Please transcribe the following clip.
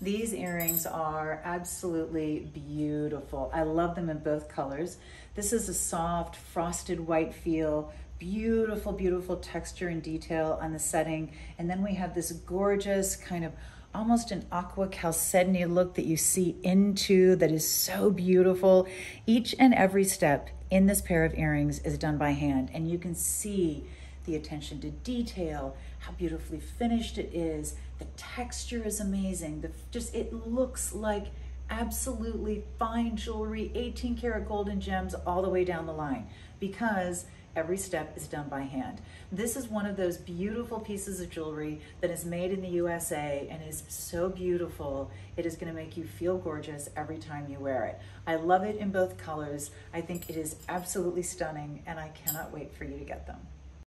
These earrings are absolutely beautiful. I love them in both colors. This is a soft frosted white feel, beautiful, beautiful texture and detail on the setting. And then we have this gorgeous kind of almost an aqua chalcedony look that you see into that is so beautiful. Each and every step in this pair of earrings is done by hand and you can see the attention to detail, how beautifully finished it is. The texture is amazing. The, just it looks like absolutely fine jewelry, 18 karat gold and gems all the way down the line because every step is done by hand. This is one of those beautiful pieces of jewelry that is made in the USA and is so beautiful. It is gonna make you feel gorgeous every time you wear it. I love it in both colors. I think it is absolutely stunning and I cannot wait for you to get them.